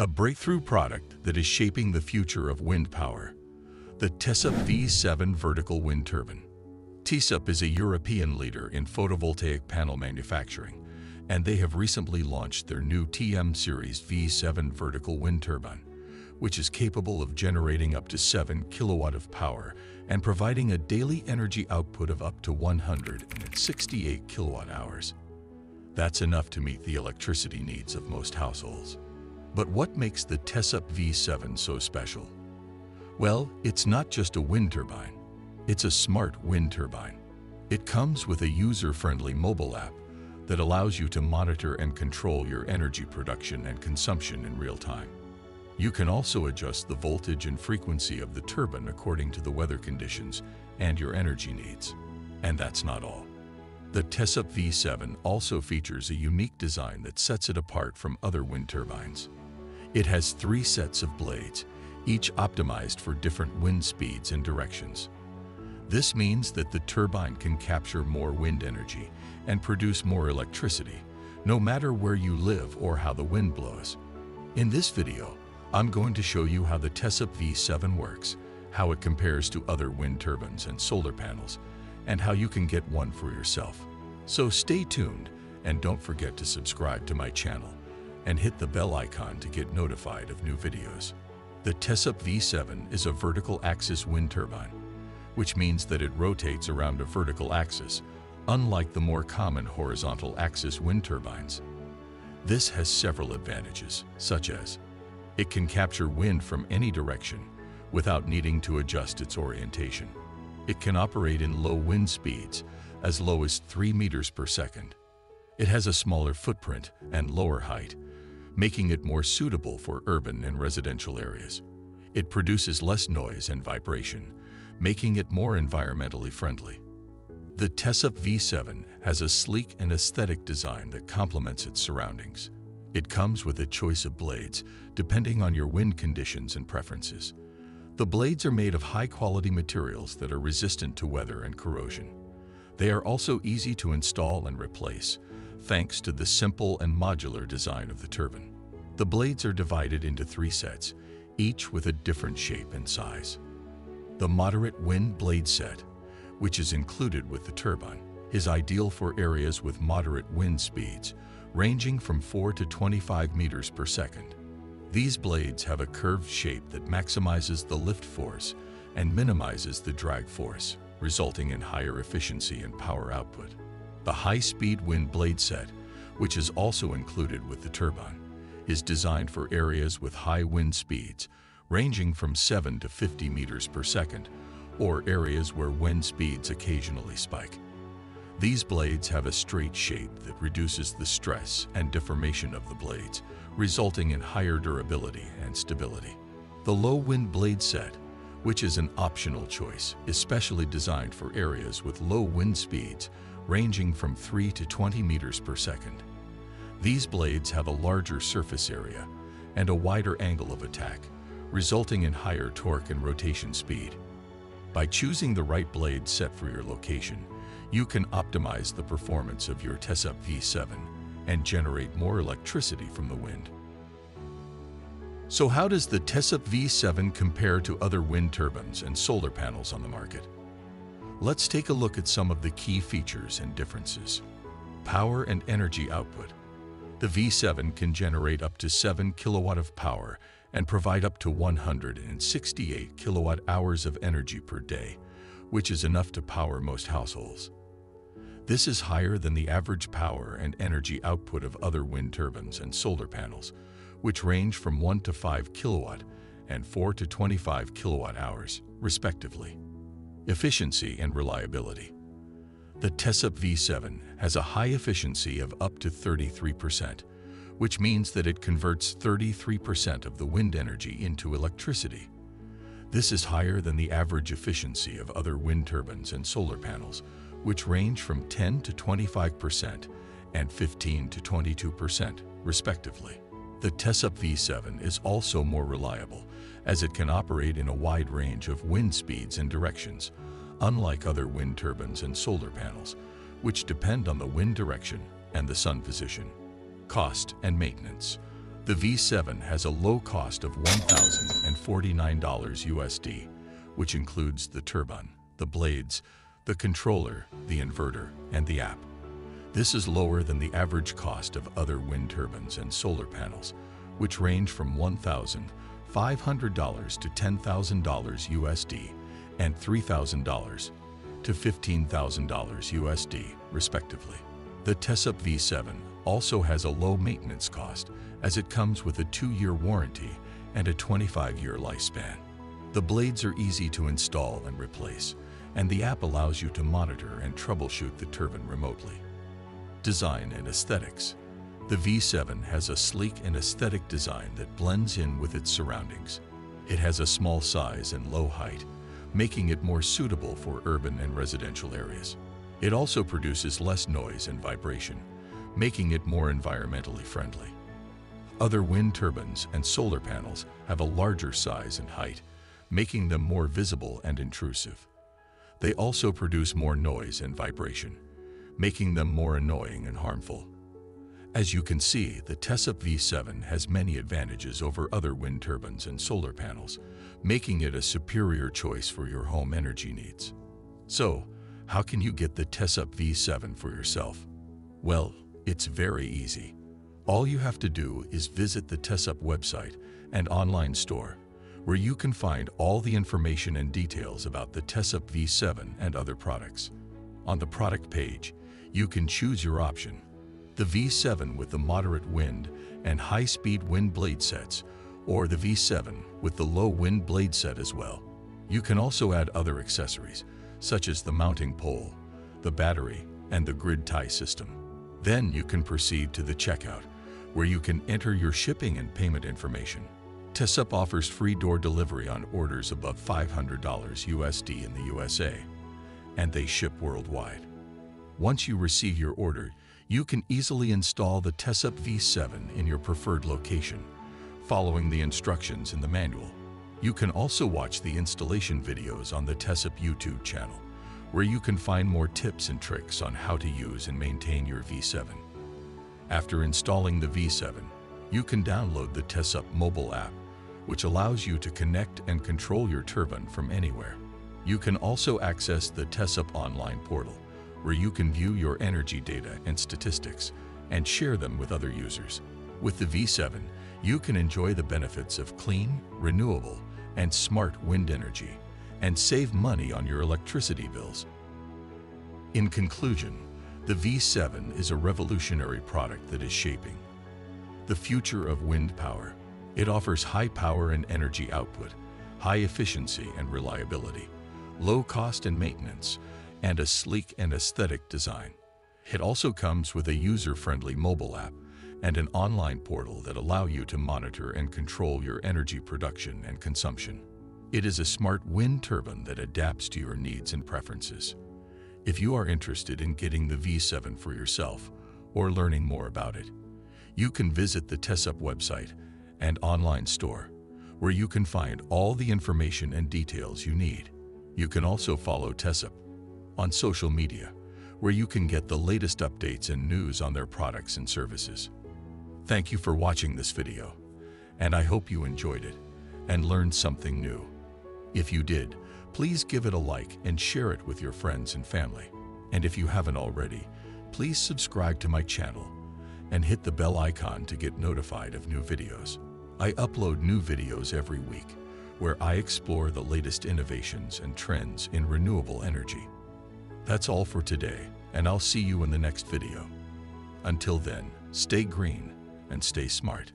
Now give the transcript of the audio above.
A breakthrough product that is shaping the future of wind power. The TESUP V7 Vertical Wind Turbine. TESUP is a European leader in photovoltaic panel manufacturing, and they have recently launched their new TM Series V7 Vertical Wind Turbine, which is capable of generating up to 7 kilowatt of power and providing a daily energy output of up to 168 kilowatt hours. That's enough to meet the electricity needs of most households. But what makes the TESUP V7 so special? Well, it's not just a wind turbine. It's a smart wind turbine. It comes with a user-friendly mobile app that allows you to monitor and control your energy production and consumption in real time. You can also adjust the voltage and frequency of the turbine according to the weather conditions and your energy needs. And that's not all. The TESUP V7 also features a unique design that sets it apart from other wind turbines. It has three sets of blades, each optimized for different wind speeds and directions. This means that the turbine can capture more wind energy and produce more electricity, no matter where you live or how the wind blows. In this video, I'm going to show you how the TESUP V7 works, how it compares to other wind turbines and solar panels, and how you can get one for yourself. So stay tuned and don't forget to subscribe to my channel and hit the bell icon to get notified of new videos. The TESUP V7 is a vertical axis wind turbine, which means that it rotates around a vertical axis, unlike the more common horizontal axis wind turbines. This has several advantages, such as it can capture wind from any direction without needing to adjust its orientation. It can operate in low wind speeds, as low as 3 meters per second. It has a smaller footprint and lower height, making it more suitable for urban and residential areas. It produces less noise and vibration, making it more environmentally friendly. The TESUP V7 has a sleek and aesthetic design that complements its surroundings. It comes with a choice of blades, depending on your wind conditions and preferences. The blades are made of high-quality materials that are resistant to weather and corrosion. They are also easy to install and replace, thanks to the simple and modular design of the turbine. The blades are divided into three sets, each with a different shape and size. The moderate wind blade set, which is included with the turbine, is ideal for areas with moderate wind speeds, ranging from 4 to 25 meters per second. These blades have a curved shape that maximizes the lift force and minimizes the drag force, resulting in higher efficiency and power output. The high-speed wind blade set, which is also included with the turbine, is designed for areas with high wind speeds, ranging from 7 to 50 meters per second, or areas where wind speeds occasionally spike. These blades have a straight shape that reduces the stress and deformation of the blades, resulting in higher durability and stability. The low wind blade set, which is an optional choice, is specially designed for areas with low wind speeds ranging from 3 to 20 meters per second. These blades have a larger surface area and a wider angle of attack, resulting in higher torque and rotation speed. By choosing the right blade set for your location, you can optimize the performance of your TESUP V7 and generate more electricity from the wind. So how does the TESUP V7 compare to other wind turbines and solar panels on the market? Let's take a look at some of the key features and differences. Power and energy output. The V7 can generate up to 7 kilowatt of power and provide up to 168 kilowatt hours of energy per day, which is enough to power most households. This is higher than the average power and energy output of other wind turbines and solar panels, which range from 1 to 5 kilowatt and 4 to 25 kilowatt hours, respectively. Efficiency and reliability. The TESUP V7 has a high efficiency of up to 33%, which means that it converts 33% of the wind energy into electricity. This is higher than the average efficiency of other wind turbines and solar panels, which range from 10 to 25% and 15 to 22%, respectively. The TESUP V7 is also more reliable, as it can operate in a wide range of wind speeds and directions, unlike other wind turbines and solar panels, which depend on the wind direction and the sun position. Cost and maintenance. The V7 has a low cost of $1,049 USD, which includes the turbine, the blades, the controller, the inverter, and the app. This is lower than the average cost of other wind turbines and solar panels, which range from $1,500 to $10,000 USD and $3,000 to $15,000 USD, respectively. The TESUP V7 also has a low maintenance cost as it comes with a two-year warranty and a 25-year lifespan. The blades are easy to install and replace, and the app allows you to monitor and troubleshoot the turbine remotely. Design and Aesthetics The V7 has a sleek and aesthetic design that blends in with its surroundings. It has a small size and low height, making it more suitable for urban and residential areas. It also produces less noise and vibration, making it more environmentally friendly. Other wind turbines and solar panels have a larger size and height, making them more visible and intrusive. They also produce more noise and vibration, making them more annoying and harmful. As you can see, the TESUP V7 has many advantages over other wind turbines and solar panels, making it a superior choice for your home energy needs. So, how can you get the TESUP V7 for yourself? Well, it's very easy. All you have to do is visit the TESUP website and online store, where you can find all the information and details about the TESUP V7 and other products. On the product page, you can choose your option. The V7 with the moderate wind and high-speed wind blade sets, or the V7 with the low wind blade set as well. You can also add other accessories, such as the mounting pole, the battery, and the grid tie system. Then you can proceed to the checkout, where you can enter your shipping and payment information. TESUP offers free door delivery on orders above $500 USD in the USA, and they ship worldwide. Once you receive your order, you can easily install the TESUP V7 in your preferred location, following the instructions in the manual. You can also watch the installation videos on the TESUP YouTube channel, where you can find more tips and tricks on how to use and maintain your V7. After installing the V7, you can download the TESUP mobile app, which allows you to connect and control your turbine from anywhere. You can also access the TESUP online portal, where you can view your energy data and statistics and share them with other users. With the V7, you can enjoy the benefits of clean, renewable, and smart wind energy and save money on your electricity bills. In conclusion, the V7 is a revolutionary product that is shaping the future of wind power. It offers high power and energy output, high efficiency and reliability, low cost and maintenance, and a sleek and aesthetic design. It also comes with a user-friendly mobile app and an online portal that allow you to monitor and control your energy production and consumption. It is a smart wind turbine that adapts to your needs and preferences. If you are interested in getting the V7 for yourself or learning more about it, you can visit the TESUP website and online store, where you can find all the information and details you need. You can also follow TESUP on social media, where you can get the latest updates and news on their products and services. Thank you for watching this video, and I hope you enjoyed it and learned something new. If you did, please give it a like and share it with your friends and family. And if you haven't already, please subscribe to my channel and hit the bell icon to get notified of new videos. I upload new videos every week where I explore the latest innovations and trends in renewable energy. That's all for today, and I'll see you in the next video. Until then, stay green and stay smart.